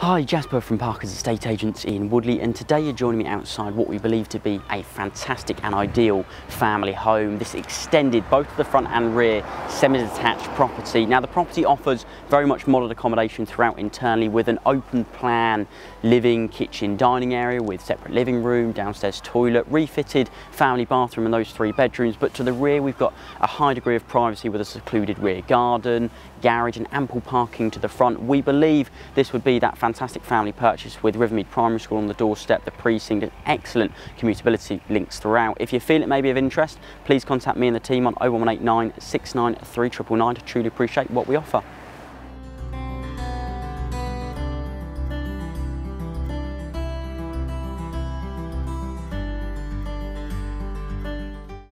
Hi, Jasper from Parker's Estate Agents in Woodley, and today you're joining me outside what we believe to be a fantastic and ideal family home. This extended both the front and rear semi-detached property. Now, the property offers very much modern accommodation throughout internally with an open plan living, kitchen, dining area with separate living room, downstairs toilet, refitted family bathroom and those three bedrooms. But to the rear, we've got a high degree of privacy with a secluded rear garden, garage, and ample parking to the front. We believe this would be that fantastic family purchase with Rivermead Primary School on the doorstep, the precinct, and excellent commutability links throughout. If you feel it may be of interest, please contact me and the team on 0189 693 to truly appreciate what we offer.